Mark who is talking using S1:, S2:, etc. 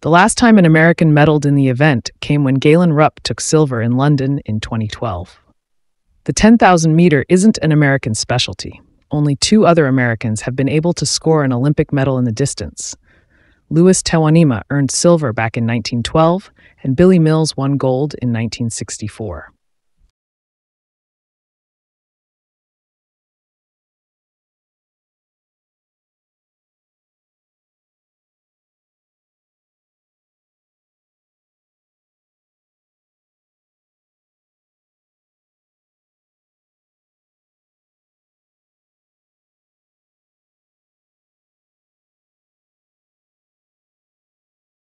S1: The last time an American medaled in the event came when Galen Rupp took silver in London in 2012. The 10,000 meter isn't an American specialty. Only two other Americans have been able to score an Olympic medal in the distance. Louis Tewanima earned silver back in 1912, and Billy Mills won gold in 1964.